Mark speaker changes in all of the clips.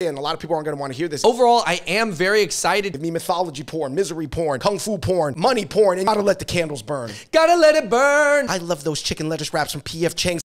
Speaker 1: and a lot of people aren't going to want to hear this.
Speaker 2: Overall, I am very excited.
Speaker 1: Give me mythology porn, misery porn, kung fu porn, money porn, and gotta let the candles burn.
Speaker 2: Gotta let it burn.
Speaker 1: I love those chicken lettuce wraps from PF Chang's.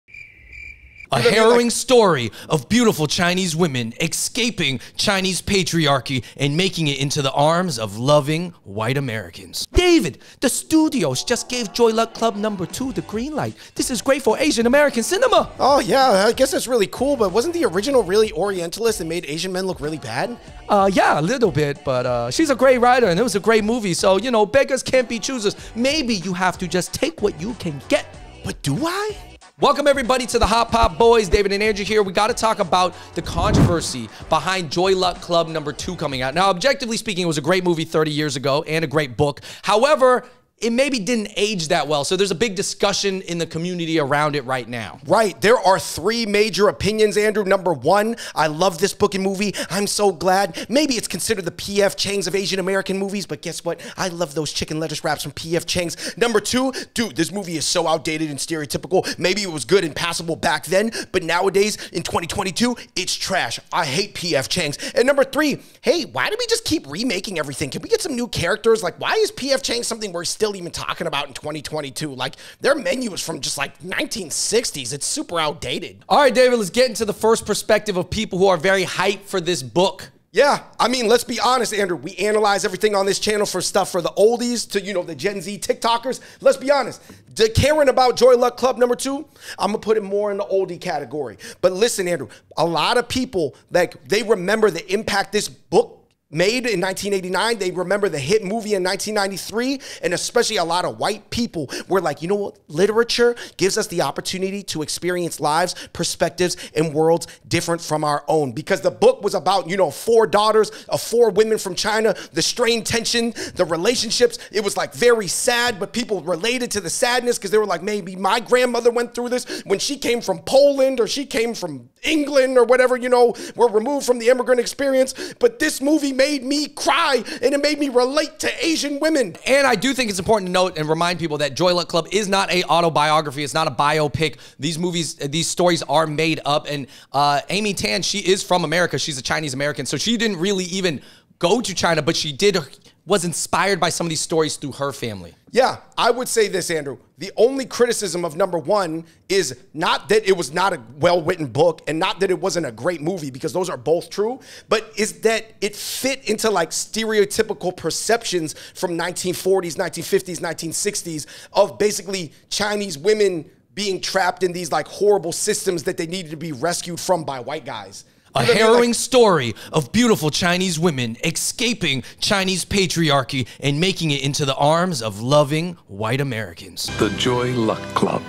Speaker 2: A
Speaker 1: You know what I mean?
Speaker 2: harrowing
Speaker 1: Like-
Speaker 2: story of beautiful Chinese women escaping Chinese patriarchy and making it into the arms of loving white Americans. David, the studios just gave Joy Luck Club number two the green light. This is great for Asian American cinema.
Speaker 1: Oh yeah, I guess that's really cool. But wasn't the original really Orientalist and made Asian men look really bad?
Speaker 2: Uh, yeah, a little bit, but uh, she's a great writer and it was a great movie. So, you know, beggars can't be choosers. Maybe you have to just take what you can get.
Speaker 1: But do I?
Speaker 2: Welcome everybody to the Hot Pot Boys. David and Andrew here. We got to talk about the controversy behind Joy Luck Club number two coming out. Now, objectively speaking, it was a great movie 30 years ago and a great book. However, it maybe didn't age that well. So there's a big discussion in the community around it right now.
Speaker 1: Right. There are three major opinions, Andrew. Number one, I love this book and movie. I'm so glad. Maybe it's considered the PF Chang's of Asian American movies, but guess what? I love those chicken lettuce wraps from PF Chang's. Number two, dude, this movie is so outdated and stereotypical. Maybe it was good and passable back then, but nowadays in 2022, it's trash. I hate PF Chang's. And number three, hey, why do we just keep remaking everything? Can we get some new characters? Like, why is PF Chang's something we're still even talking about in 2022? Like, their menu is from just like 1960s. It's super outdated.
Speaker 2: All right, David, let's get into the first perspective of people who are very hyped for this book.
Speaker 1: Yeah, I mean, let's be honest, Andrew. We analyze everything on this channel for stuff for the oldies to, you know, the Gen Z TikTokers. Let's be honest. The caring about Joy Luck Club number two, I'm gonna put it more in the oldie category. But listen, Andrew, a lot of people like they remember the impact this book made in 1989. They remember the hit movie in 1993, and especially a lot of white people were like, you know what? Literature gives us the opportunity to experience lives, perspectives, and worlds different from our own. Because the book was about, you know, four daughters of four women from China, the strained tension, the relationships. It was like very sad, but people related to the sadness because they were like, maybe my grandmother went through this when she came from Poland or she came from England or whatever, you know, were removed from the immigrant experience. But this movie made me cry and it made me relate to Asian women.
Speaker 2: And I do think it's important to note and remind people that Joy Luck Club is not a autobiography. It's not a biopic. These movies, these stories are made up. And uh, Amy Tan, she is from America. She's a Chinese American, so she didn't really even go to China, but she did was inspired by some of these stories through her family.
Speaker 1: Yeah, I would say this, Andrew. The only criticism of number one is not that it was not a well written book and not that it wasn't a great movie, because those are both true, but is that it fit into like stereotypical perceptions from 1940s, 1950s, 1960s of basically Chinese women being trapped in these like horrible systems that they needed to be rescued from by white guys.
Speaker 2: A
Speaker 1: You know what I mean? Like-
Speaker 2: harrowing story of beautiful Chinese women escaping Chinese patriarchy and making it into the arms of loving white Americans.
Speaker 3: The Joy Luck Club.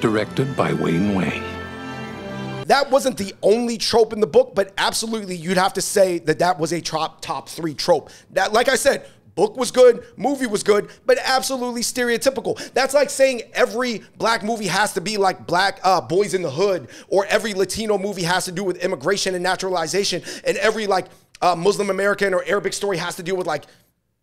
Speaker 3: Directed by Wayne Wang.
Speaker 1: That wasn't the only trope in the book, but absolutely you'd have to say that that was a top top three trope. That, like I said, book was good, movie was good, but absolutely stereotypical. That's like saying every black movie has to be like black uh, boys in the hood, or every Latino movie has to do with immigration and naturalization, and every like uh, Muslim American or Arabic story has to do with like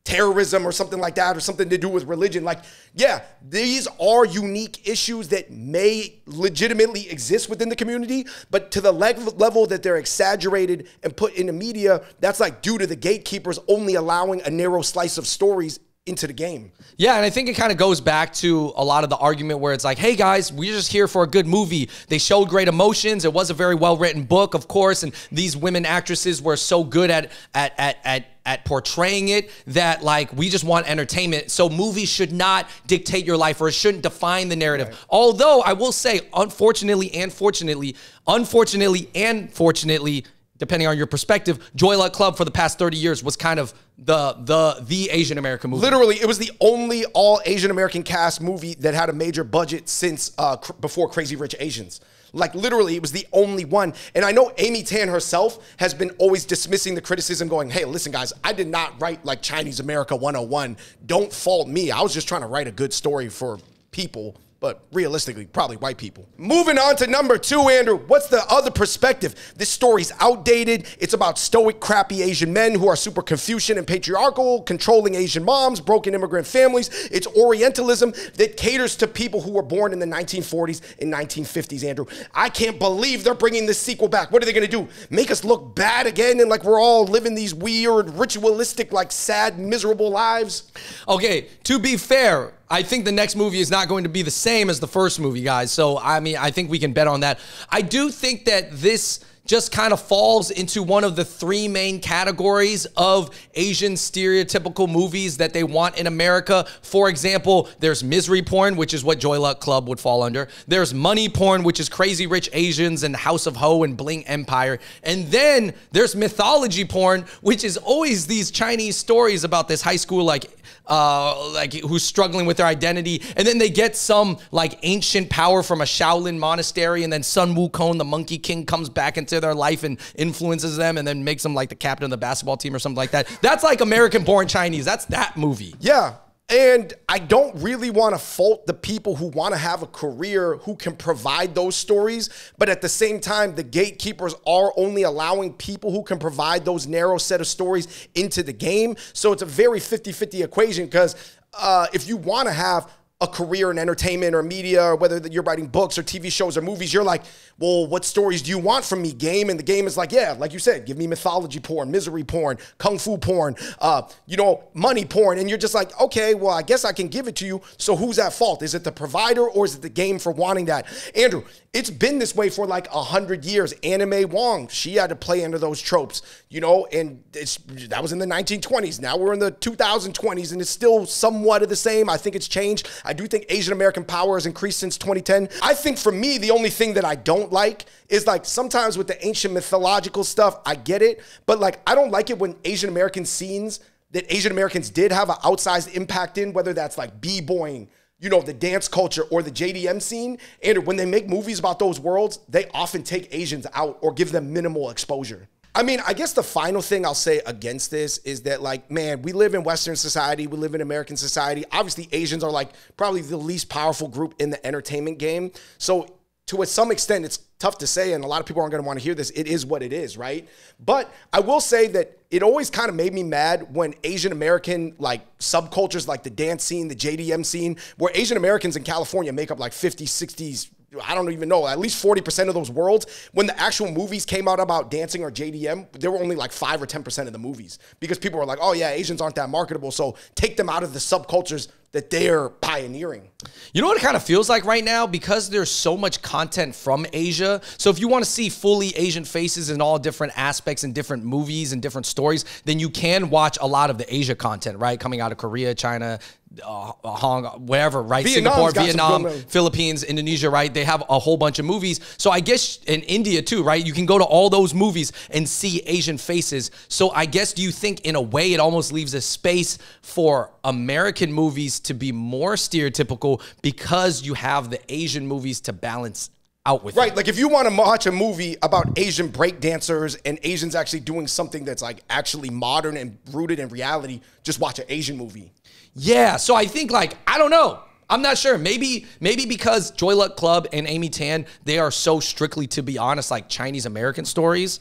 Speaker 1: terrorism or something like that or something to do with religion. Like, yeah, these are unique issues that may legitimately exist within the community, but to the leg- level that they're exaggerated and put in the media, that's like due to the gatekeepers only allowing a narrow slice of stories into the game.
Speaker 2: Yeah, and I think it kind of goes back to a lot of the argument where it's like, hey guys, we're just here for a good movie. They showed great emotions. It was a very well written book, of course, and these women actresses were so good at at at at at portraying it that like we just want entertainment. So movies should not dictate your life or it shouldn't define the narrative. Although I will say, unfortunately and fortunately, unfortunately and fortunately, depending on your perspective, Joy Luck Club for the past 30 years was kind of the the the Asian American movie.
Speaker 1: Literally, it was the only all Asian American cast movie that had a major budget since uh, cr- before Crazy Rich Asians. Like literally, it was the only one. And I know Amy Tan herself has been always dismissing the criticism, going, "Hey, listen, guys, I did not write like Chinese America 101. Don't fault me. I was just trying to write a good story for people." But realistically, probably white people. Moving on to number two, Andrew. What's the other perspective? This story's outdated. It's about stoic, crappy Asian men who are super Confucian and patriarchal, controlling Asian moms, broken immigrant families. It's Orientalism that caters to people who were born in the 1940s and 1950s, Andrew. I can't believe they're bringing this sequel back. What are they gonna do? Make us look bad again and like we're all living these weird, ritualistic, like sad, miserable lives?
Speaker 2: Okay, to be fair, I think the next movie is not going to be the same as the first movie, guys. So, I mean, I think we can bet on that. I do think that this just kind of falls into one of the three main categories of Asian stereotypical movies that they want in America. For example, there's misery porn, which is what Joy Luck Club would fall under. There's money porn, which is Crazy Rich Asians and House of Ho and Bling Empire. And then there's mythology porn, which is always these Chinese stories about this high school like uh, like who's struggling with their identity, and then they get some like ancient power from a Shaolin monastery, and then Sun Wukong, the Monkey King, comes back into their life and influences them, and then makes them like the captain of the basketball team or something like that. That's like American-born Chinese. That's that movie.
Speaker 1: Yeah. And I don't really want to fault the people who want to have a career who can provide those stories. But at the same time, the gatekeepers are only allowing people who can provide those narrow set of stories into the game. So it's a very 50 50 equation because uh, if you want to have a career in entertainment or media, or whether you're writing books or TV shows or movies, you're like, well, what stories do you want from me, game? And the game is like, yeah, like you said, give me mythology porn, misery porn, kung fu porn, uh, you know, money porn. And you're just like, okay, well, I guess I can give it to you. So who's at fault? Is it the provider or is it the game for wanting that? Andrew, it's been this way for like a hundred years. Anna May Wong, she had to play under those tropes, you know, and it's that was in the 1920s. Now we're in the 2020s and it's still somewhat of the same. I think it's changed. I do think Asian American power has increased since 2010. I think for me, the only thing that I don't like is like sometimes with the ancient mythological stuff, I get it, but like I don't like it when Asian American scenes that Asian Americans did have an outsized impact in, whether that's like b-boying, you know, the dance culture or the JDM scene. And when they make movies about those worlds, they often take Asians out or give them minimal exposure. I mean, I guess the final thing I'll say against this is that, like, man, we live in Western society, we live in American society. Obviously, Asians are like probably the least powerful group in the entertainment game. So, to some extent, it's tough to say, and a lot of people aren't going to want to hear this. It is what it is, right? But I will say that it always kind of made me mad when Asian American like subcultures like the dance scene, the JDM scene, where Asian Americans in California make up like 50, 60s, I don't even know, at least 40% of those worlds. When the actual movies came out about dancing or JDM, there were only like 5 or 10% of the movies because people were like, oh yeah, Asians aren't that marketable. So take them out of the subcultures that they're pioneering.
Speaker 2: You know what it kind of feels like right now? Because there's so much content from Asia. So if you want to see fully Asian faces in all different aspects and different movies and different stories, then you can watch a lot of the Asia content, right? Coming out of Korea, China, uh, Hong, wherever, right?
Speaker 1: Vietnam's
Speaker 2: Singapore, Vietnam, Philippines, Indonesia, right? They have a whole bunch of movies. So I guess in India too, right? You can go to all those movies and see Asian faces. So I guess do you think in a way it almost leaves a space for American movies to be more stereotypical because you have the Asian movies to balance out with
Speaker 1: right
Speaker 2: it.
Speaker 1: like if you want to watch a movie about asian break dancers and asians actually doing something that's like actually modern and rooted in reality just watch an asian movie
Speaker 2: yeah, so I think like I don't know. I'm not sure. Maybe maybe because Joy Luck Club and Amy Tan, they are so strictly to be honest like Chinese American stories.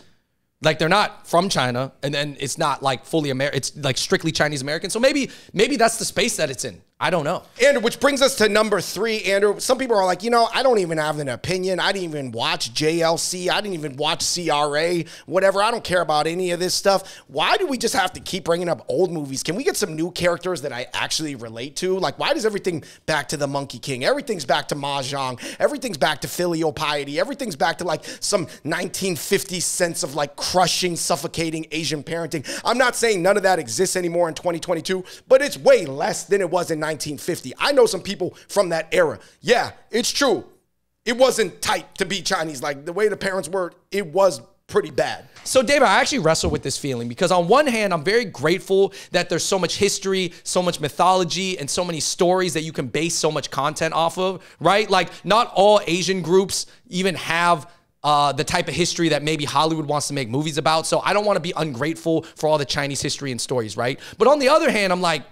Speaker 2: Like they're not from China and then it's not like fully American. It's like strictly Chinese American. So maybe maybe that's the space that it's in. I don't know.
Speaker 1: Andrew, which brings us to number three, Andrew. Some people are like, you know, I don't even have an opinion. I didn't even watch JLC. I didn't even watch CRA, whatever. I don't care about any of this stuff. Why do we just have to keep bringing up old movies? Can we get some new characters that I actually relate to? Like, why does everything back to the Monkey King? Everything's back to Mahjong. Everything's back to filial piety. Everything's back to like some 1950s sense of like crushing, suffocating Asian parenting. I'm not saying none of that exists anymore in 2022, but it's way less than it was in 1950. I know some people from that era. Yeah, it's true. It wasn't tight to be Chinese. Like the way the parents were, it was pretty bad.
Speaker 2: So, David, I actually wrestle with this feeling because, on one hand, I'm very grateful that there's so much history, so much mythology, and so many stories that you can base so much content off of, right? Like, not all Asian groups even have. Uh, the type of history that maybe Hollywood wants to make movies about. So I don't want to be ungrateful for all the Chinese history and stories, right? But on the other hand, I'm like,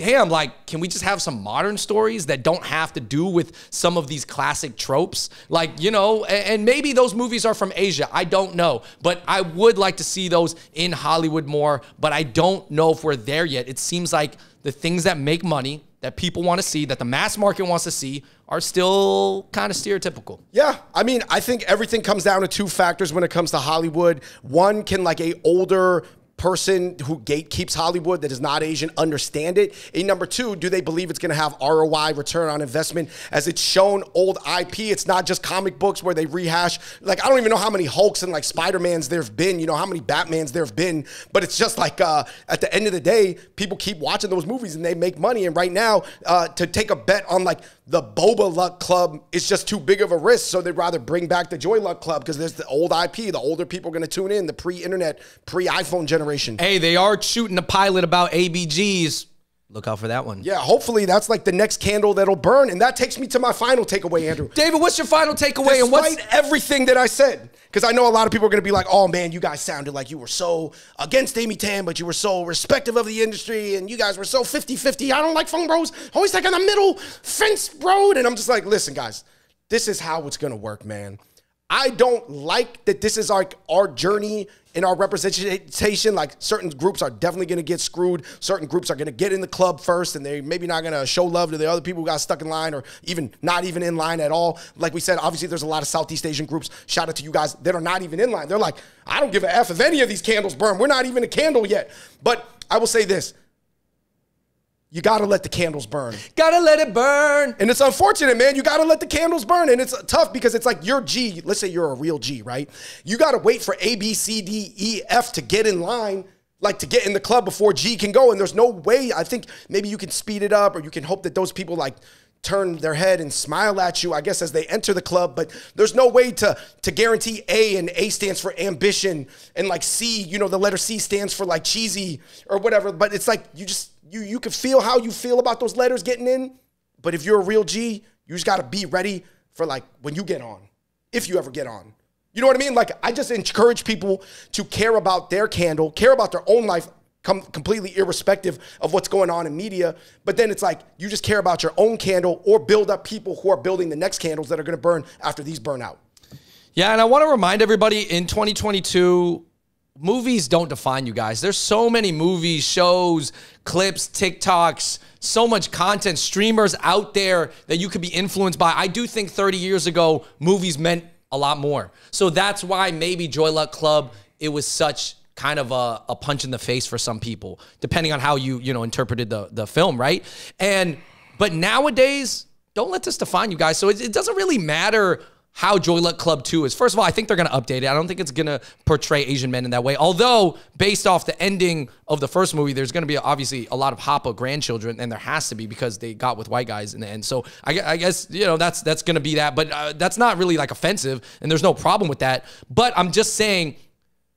Speaker 2: damn, like, can we just have some modern stories that don't have to do with some of these classic tropes? Like, you know, and, maybe those movies are from Asia. I don't know. But I would like to see those in Hollywood more. But I don't know if we're there yet. It seems like the things that make money, that people want to see, that the mass market wants to see, are still kind of stereotypical.
Speaker 1: Yeah, I mean, I think everything comes down to two factors when it comes to Hollywood. One, can like a older person who gatekeeps Hollywood that is not Asian understand it? And number two, do they believe it's going to have ROI, return on investment, as it's shown old IP? It's not just comic books where they rehash. Like, I don't even know how many Hulks and like Spider-Mans there have been, you know, how many Batmans there have been, but it's just like uh, at the end of the day, people keep watching those movies and they make money. And right now, uh, to take a bet on like the Boba Luck Club is just too big of a risk. So they'd rather bring back the Joy Luck Club because there's the old IP. The older people are going to tune in, the pre internet, pre iPhone generation.
Speaker 2: Hey, they are shooting a pilot about ABGs. Look out for that one.
Speaker 1: Yeah, hopefully that's like the next candle that'll burn. And that takes me to my final takeaway, Andrew.
Speaker 2: David, what's your final takeaway? and what's
Speaker 1: Despite everything that I said, because I know a lot of people are going to be like, "Oh man, you guys sounded like you were so against Amy Tan, but you were so respective of the industry, and you guys were so 50-50. I don't like Fung Bros. Always like on the middle fence road." And I'm just like, "Listen, guys, this is how it's going to work, man." I don't like that this is like our journey in our representation. Like certain groups are definitely going to get screwed. Certain groups are going to get in the club first, and they maybe not going to show love to the other people who got stuck in line, or even not even in line at all. Like we said, obviously there's a lot of Southeast Asian groups. Shout out to you guys that are not even in line. They're like, I don't give a f if any of these candles burn. We're not even a candle yet. But I will say this: you got to let the candles burn.
Speaker 2: gotta let it burn?
Speaker 1: And it's unfortunate, man. You got to let the candles burn. And it's tough because it's like you're G. Let's say you're a real G, right? You got to wait for A, B, C, D, E, F to get in line, like to get in the club before G can go. And there's no way. I think maybe you can speed it up or you can hope that those people like turn their head and smile at you, I guess, as they enter the club. But there's no way to to guarantee A and A stands for ambition and like C, you know, the letter C stands for like cheesy or whatever. But it's like you just you you can feel how you feel about those letters getting in. But if you're a real G, you just gotta be ready for like when you get on, if you ever get on. You know what I mean? Like I just encourage people to care about their candle, care about their own life, com- completely irrespective of what's going on in media. But then it's like you just care about your own candle or build up people who are building the next candles that are gonna burn after these burn out.
Speaker 2: Yeah, and I want to remind everybody in 2022, movies don't define you guys. There's so many movies, shows, clips, TikToks, so much content, streamers out there that you could be influenced by. I do think 30 years ago, movies meant a lot more. So that's why maybe Joy Luck Club, it was such kind of a, a punch in the face for some people, depending on how you, you know, interpreted the, the film, right? And but nowadays, don't let this define you guys. So it, it doesn't really matter how Joy Luck Club 2 is. First of all, I think they're going to update it. I don't think it's going to portray Asian men in that way. Although, based off the ending of the first movie, there's going to be obviously a lot of Hapa grandchildren, and there has to be because they got with white guys in the end. So I, I guess you know that's that's going to be that. But uh, that's not really like offensive, and there's no problem with that. But I'm just saying.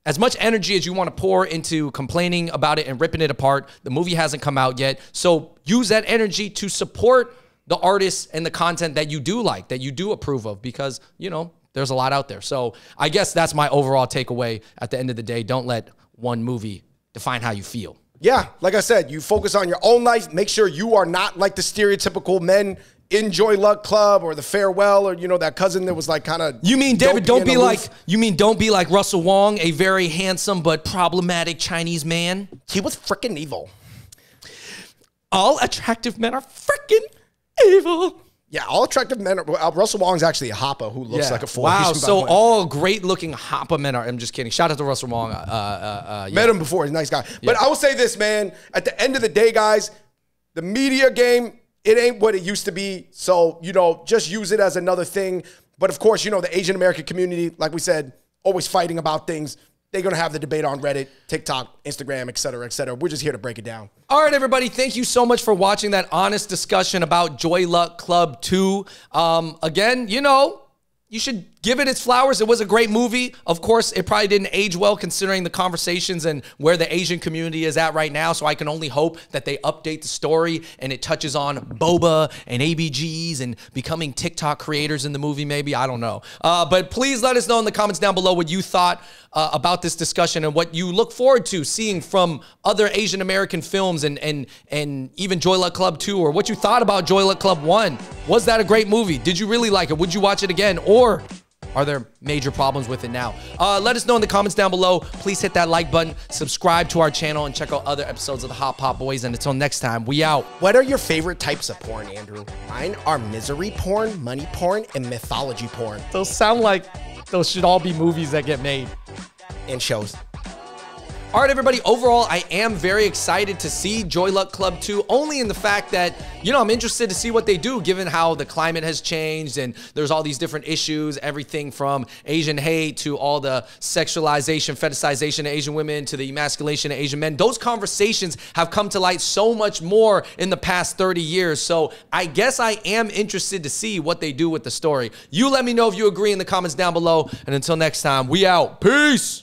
Speaker 2: As much energy as you want to pour into complaining about it and ripping it apart, the movie hasn't come out yet. So use that energy to support the artists and the content that you do like, that you do approve of, because, you know, there's a lot out there. So I guess that's my overall takeaway at the end of the day. Don't let one movie define how you feel.
Speaker 1: Yeah, like I said, you focus on your own life. Make sure you are not like the stereotypical men in Joy Luck Club or the farewell or you know that cousin that was like kind of.
Speaker 2: You mean David? Don't be like you mean don't be like Russell Wong, a very handsome but problematic Chinese man.
Speaker 1: he was freaking evil.
Speaker 2: All attractive men are freaking evil.
Speaker 1: Yeah, all attractive men. Are, uh, Russell Wong's actually a Hapa who looks like a four.
Speaker 2: Wow. So all great looking Hapa men are. I'm just kidding. Shout out to Russell Wong. Uh, uh, uh, yeah.
Speaker 1: met him before. He's a nice guy. But I will say this, man. At the end of the day, guys, the media game it ain't what it used to be. So you know, just use it as another thing. But of course, you know the Asian American community, like we said, always fighting about things. They're gonna have the debate on Reddit, TikTok, Instagram, et cetera, et cetera. We're just here to break it down.
Speaker 2: All right, everybody. Thank you so much for watching that honest discussion about Joy Luck Club 2. Um, again, you know, you should give it its flowers. It was a great movie. Of course, it probably didn't age well considering the conversations and where the Asian community is at right now. So I can only hope that they update the story and it touches on boba and ABGs and becoming TikTok creators in the movie, maybe. I don't know. Uh, but please let us know in the comments down below what you thought uh, about this discussion and what you look forward to seeing from other Asian American films and and and even Joy Luck Club 2 or what you thought about Joy Luck Club 1. Was that a great movie? Did you really like it? Would you watch it again? Or are there major problems with it now? Uh, let us know in the comments down below. Please hit that like button, subscribe to our channel, and check out other episodes of the Hot Pot Boys. And until next time, we out.
Speaker 1: What are your favorite types of porn, Andrew? Mine are misery porn, money porn, and mythology porn.
Speaker 2: Those sound like those should all be movies that get made.
Speaker 1: And shows.
Speaker 2: All right, everybody. Overall, I am very excited to see Joy Luck Club 2, only in the fact that, you know, I'm interested to see what they do given how the climate has changed and there's all these different issues, everything from Asian hate to all the sexualization, fetishization of Asian women to the emasculation of Asian men. Those conversations have come to light so much more in the past 30 years. So I guess I am interested to see what they do with the story. You let me know if you agree in the comments down below. And until next time, we out. Peace.